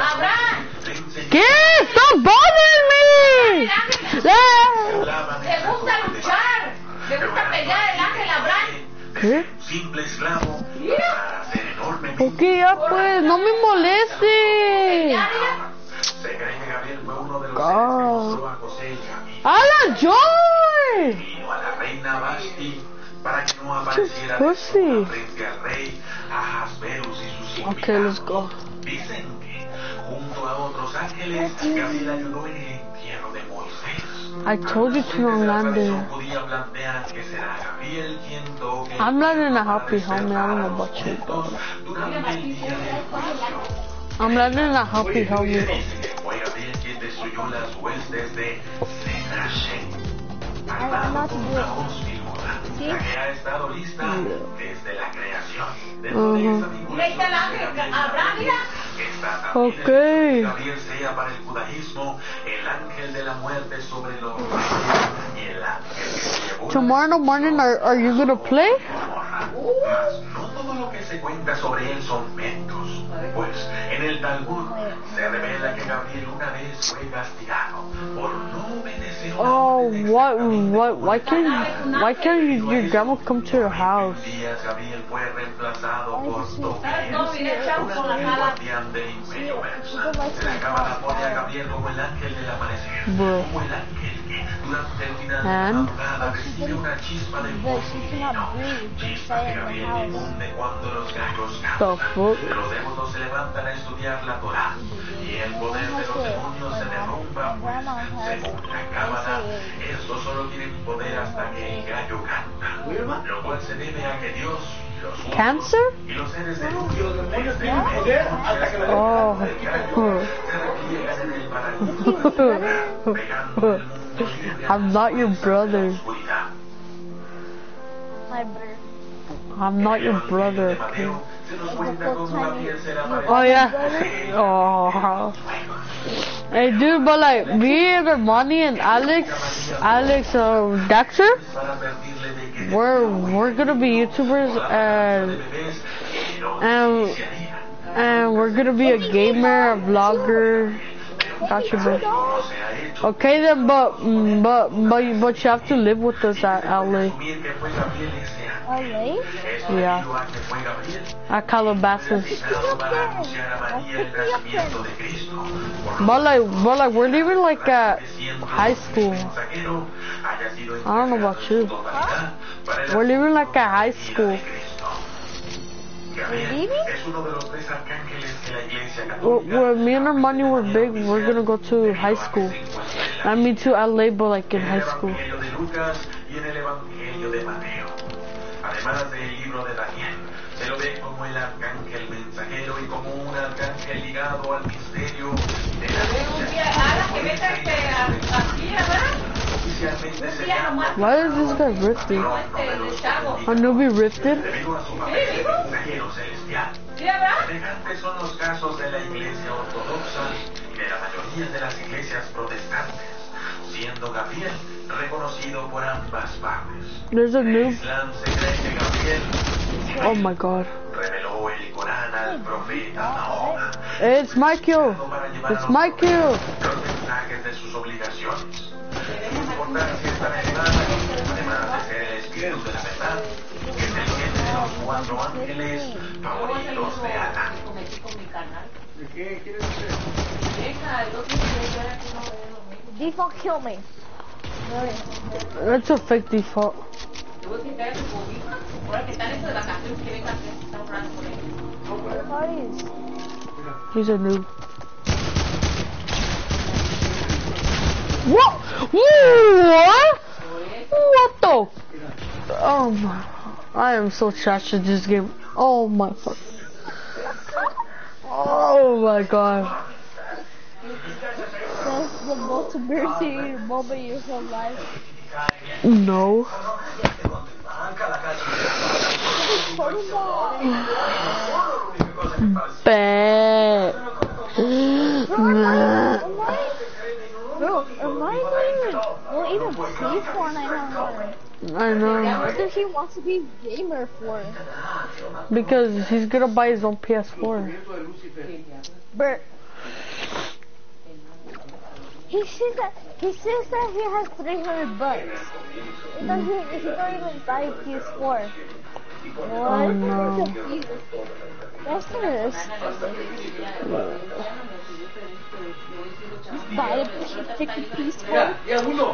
Abraham, ¿Qué? Stop bothering me! Te gusta luchar, te gusta pelear el ángel Abraham. ¿Qué? Simple esclavo para enormemente. Ok, ya pues, no me moleste. Se cree que Gabriel fue uno de los God. seres que mostró a José y Gabriel. ¡Hala, Joy! Vino a la reina Vashti para que no apareciera pussy. desnuda frente al rey Ahasverus y sus Okay, let's go. Dicen que junto a otros ángeles Gabriel ayudó en el entierro de Moisés. I told you to not land there. judía plantea que será Gabriel quien toque I'm not in a happy home, I don't know about you. Durante el día del juicio. I'm landing in a happy home. Dice que fue Gabriel quien destruyó las huestes de Senashen. Armado con una voz figura, la que ha estado lista desde la creación. Dentro de esa figura está el ángel Abraham, mira. está Ok. el hecho de que Gabriel sea para el judaísmo el ángel de la muerte sobre los y el ángel que se llevó Tomorrow morning, are, are you gonna play? Mas no todo lo que se cuenta sobre él son mitos, pues en el Talmud se revela que Gabriel una vez fue castigado por no obedecer Oh, what, what, why can't, why can't you, your grandma come to your house? Gabriel And? The fuck? Cancer? Oh. del gallo se repliegan en el paraíso, pegando el mundo libre a I'm not your brother. My brother. I'm not your brother, okay? Mateo se nos cuenta cómo Gabriel será para Oh, yeah. Oh. Hey, dude, but like, me and Armani and Alex, Alex, uh, Dexter, para advertirle de que we're, we're gonna be YouTubers and, bebés y no and, and we're gonna be a gamer, a vlogger. Got you, bro. Okay then, but, mm, but, but, but you have to live with us at LA, ese año. LA? Yeah. at Calabasas. But like, but like, we're leaving like at high school. I don't know about you. el We're leaving like at high school. De Cristo. Gabriel eh, Leaving? es uno de los tres arcángeles que la iglesia When católica when me and Armani were big, we're gonna go to high school. I mean to LA, but like in en high el school. Why is this guy rifted? Oh, a newbie rifted? There's a Gabriel Oh my god. It's my kill. It's my kill. Es tan además de ser de la verdad, que es el jefe de los cuatro ángeles favoritos de veo. Default kill me. That's a fake default. He's a noob. What? What? What the? Oh my. I am so trash at this game. Oh my fuck. Oh my god. That's the most embarrassing moment in your whole life. No. Bet. Nah. Bro, am I even, will even play Fortnite? I know. What does he wants to be gamer for? Because he's gonna buy his own PS4. But He says that he says that he has 300 bucks. He don't, he, he don't even buy a PS4. What? Oh, no. That's. Buy a P- 50 PS4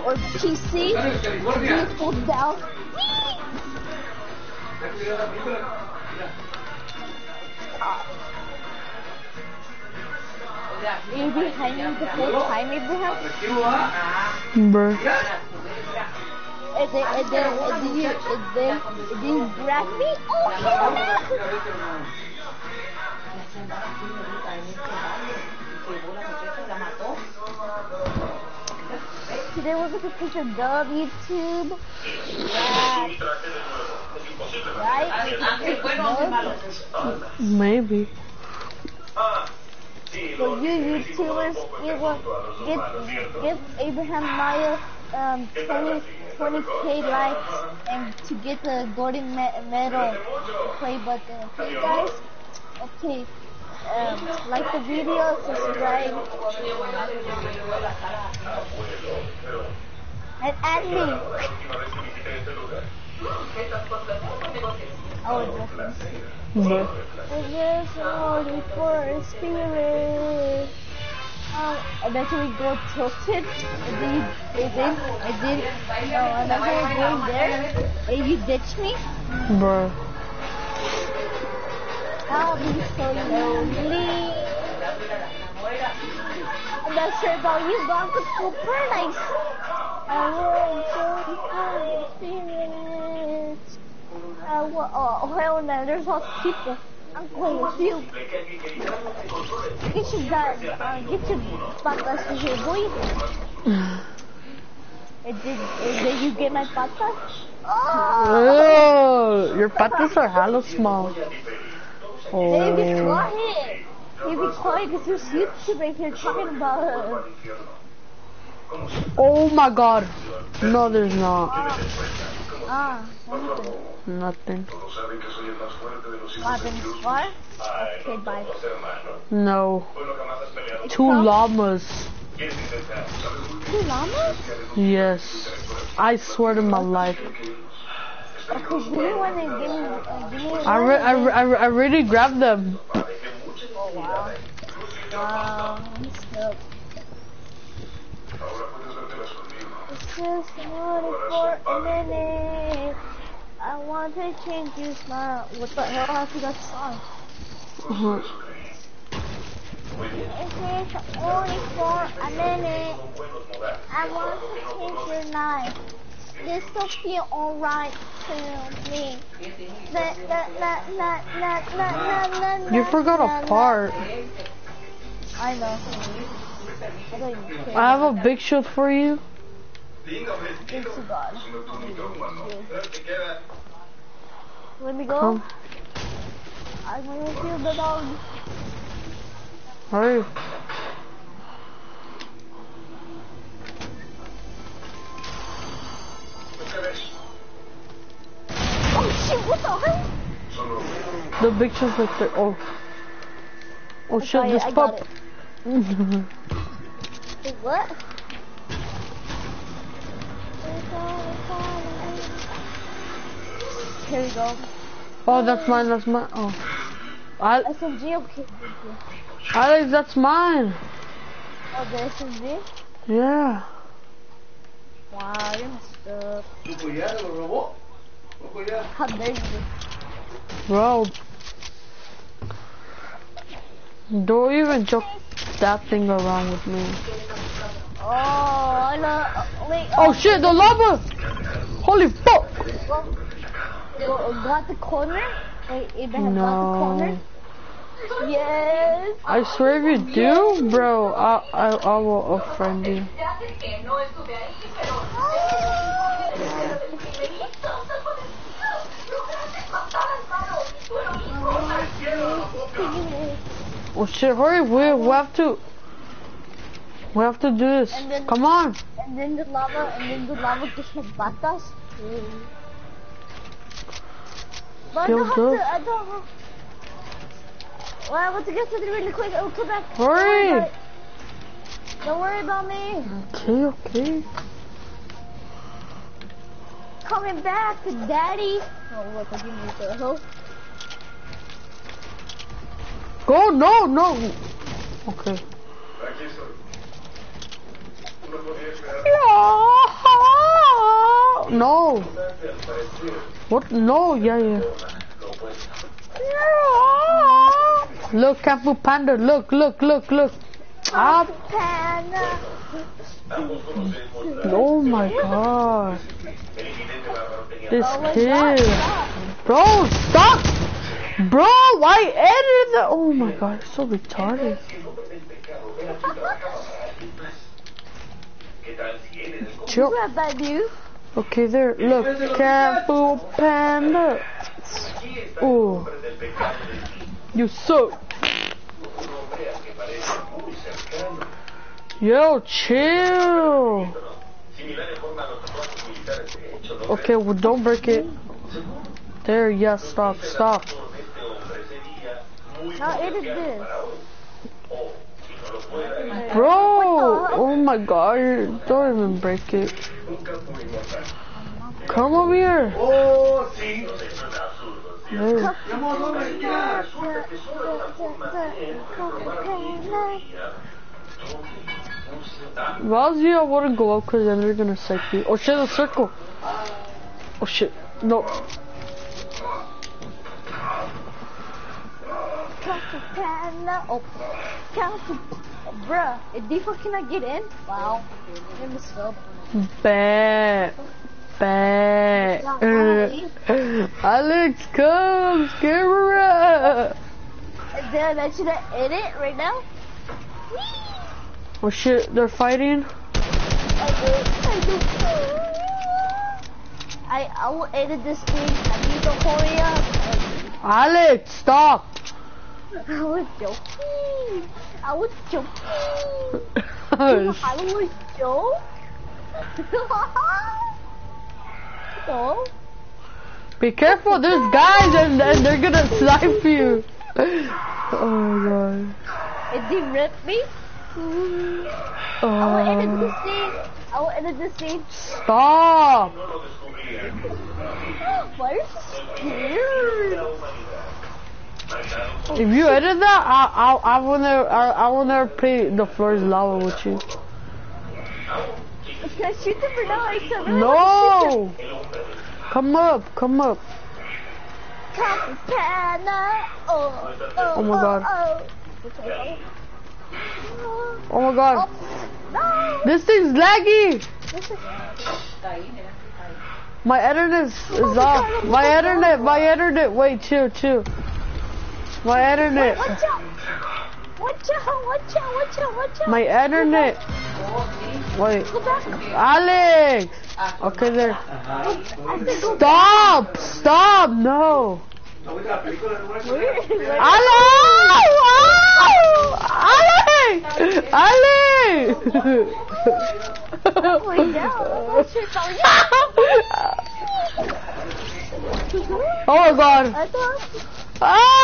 or PC. Beautiful down. Are you behind me the whole time, Abraham? Bruh. And then, and then, and then you, and then, and then you grab me? Oh, hell no! Today was like a picture of YouTube. Right? Right? Maybe. So you YouTubers, give, a- give, give Abraham Maya um, 20, 20k likes and to get the golden me- medal play button. Okay, guys? Okay. Um, like the video, subscribe, and add me. Oh, definitely. Bruh. I guess Holy for spirit. Um, eventually go tilted. I did, I did, I did. No, gonna go there. And you ditch me. Bruh. I'll be so lonely. I'm not sure about you, but I'm super nice. I want to be experience. I want, oh, hell no, there's lots of people. I'm going with you. Get your gun, uh, get your patas to here, boy. Did, did you get my patas? Oh! Oh, your patas are hella small. Hey, be Oh. quiet. Hey, be quiet because there's YouTube right here talking about uh, Oh my god. No, there's not. Ah, nothing. Nothing. Weapons. What? Okay, bye. No. Two llamas. Two llamas? Yes. I swear to my life. I, I, I, re- I already grabbed them. Oh, wow. Wow, stoked. It's just for a minute. I want to change your smile. What the hell? I forgot the song. It's just only for a minute. I want to change your life. This will feel alright to me. Na, na, na, na, na, na, na, na, You forgot a part. I know. I don't even care. I have a big shield for you. Thanks to God. Let me go. Come. I'm gonna kill the dog. Hurry. Oh shit, what the hell? The big shield's like there. Oh. Oh shit, it, this I pup. Wait, what? Here we go. oh, that's mine, that's mine. Oh. I, SMG, okay. Alex, that's mine. Oh, the SMG? Yeah. Wow, you're messed up. How dare you? Bro. Don't even joke that thing around with me. Oh, I know. Wait, Oh shit, the lava! Holy fuck! Go, go, got the corner? Wait, Abraham got the No. corner? Yes. I swear if you do, bro, I, I, I will offend you. Oh shit, hurry, we, we have to, we have to do this. Then- Come on. And then the lava, and then the lava just gets my patas. But I don't have to, I don't have... Well, I want to get something really quick. I'll come back. Hurry. worry about it. Don't worry about me. Okay, okay. Coming back, daddy. Oh, look, I give me the hoe. Go, no, no. Okay. No No. What? No, yeah, yeah. Look, Kung Panda, look, look, look, look. Up. Panda. Oh my god. This Oh kid. Bro, stop. Bro, why edited the. Oh my god, so retarded. ¿Qué tal si él en el Chill. Okay, there. Look, Kung Panda. Oh, you suck. Yo, chill. similar en forma a los tatuajes militares de hecho, ¿no Okay, well, don't break it. There, yeah, stop, stop. Now edit potencial this. no Bro, oh my god, don't even break it. Come over here. Oh. Un sedante If I was you, go up because then they're gonna psych you. Oh shit, a circle. Oh shit, no. Panda. Oh, Castle. Bruh, if Defa cannot get in, wow. Name is sub. Bad. Bad. Alex, come, camera. Then I should edit right now. Oh shit, they're fighting. I do. I do. I I will edit this thing. I need the Korea. Alex, stop. I was joking. I was joking. I was joking. no. Be careful, there's guys and, and they're gonna snipe you. Oh my god. It did rip me. I will edit Oh, this scene. I will edit this scene. stop. no lo descubría. Why are you so scared? If you edit that, I I I never I, I never play the floor is lava with you. Can I shoot them for now? I really want to shoot them. No. Come up, come up. Capitana. Oh, oh, Oh my God. Oh, oh. Oh my god. Oh, no. This thing's laggy. This is- My internet is, is off. My internet, my internet. Wait, chill, chill. My internet. Watch out. Watch out, watch out, watch out, watch out. My internet. Wait. Alex. Okay, there. I said go Stop! Stop! No. Down. I'm not sure if I'll- oh my god. Ah!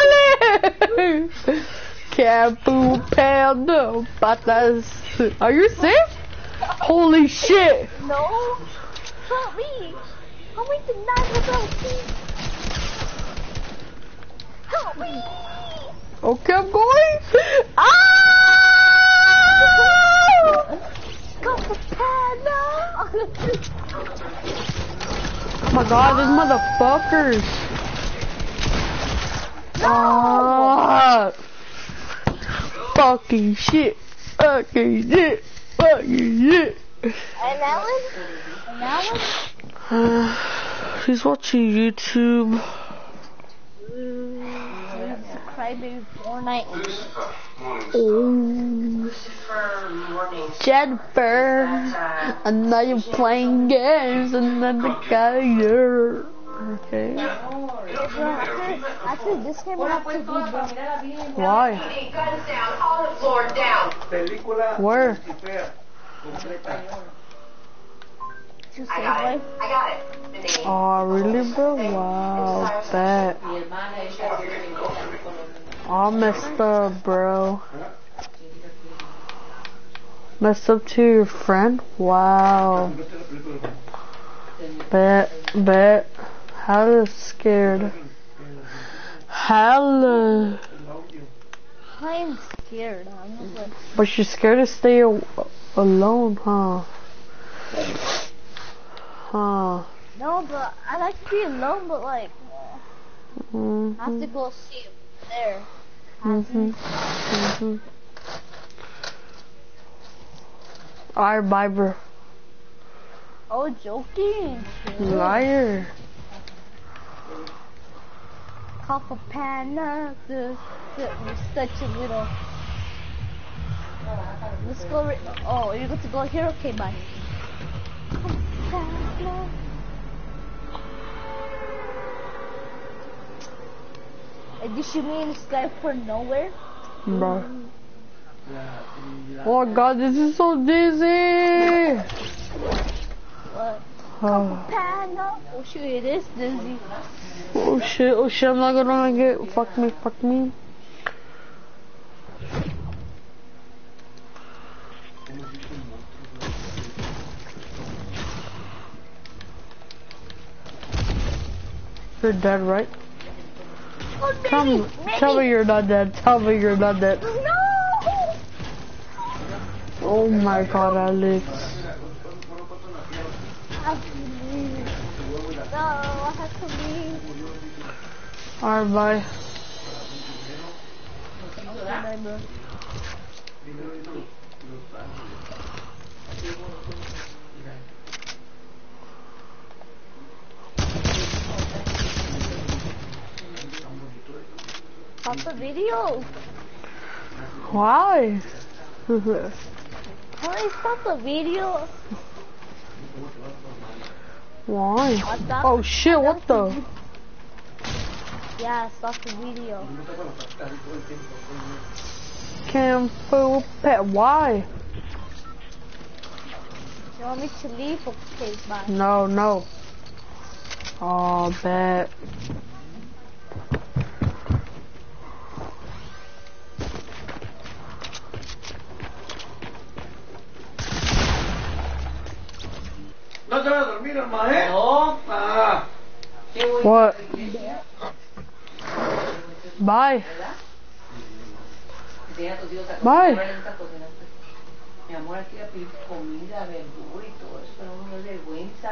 Alex! Campu Panda Patas. Are you safe? Holy shit! No. Help me. Help me to not help me. Help me. Okay, I'm going. Ah! Capitana. Oh my god, these motherfuckers. Ah! Fucking shit. Fucking shit. Fucking shit. And Alan? And Alan? she's watching YouTube. Crybaby Fortnite. Oh. Jennifer. And now you're playing games and then the guy here. Okay. After, after this game, I have to be done. Why? Hey, guns down, all the floor down. Where? I got it. I got it. Oh, really, bro? Wow, bet. All messed up, bro. Messed up to your friend? Wow. Bet, bet. Hella scared. Hella. I'm scared. I'm like, But you're scared to stay alone, huh? Huh. no, but I like to be alone, but like, I have Mm-hmm. to go see him there. Mm-hmm. Mm-hmm. Alright, bye, bro. Oh, joking. Liar. Cup of panda. The, the, such a little. Let's go. Oh, you're going to go here? Okay, bye. And did you mean Skype for nowhere? Bro. Oh god, this is so dizzy! What? Oh, Oh shoot, it is dizzy. oh shit, oh shit, I'm not gonna get. Fuck me, fuck me. You're dead, right? Oh, Tell me, maybe, tell me you're not dead. Tell me you're not dead. No! Oh my god, Alex. I have to. No, I have to leave. Alright, bye. Bye, Stop the video. Why? Honey, stop the video. Why? Oh shit, what the? Yeah, stop the video. Campo pet, why? You want me to leave? Okay, bye. No, no. Oh, bet. What? Bye. Bye. Mi amor, aquí la comida, verdura y todo eso, era una vergüenza.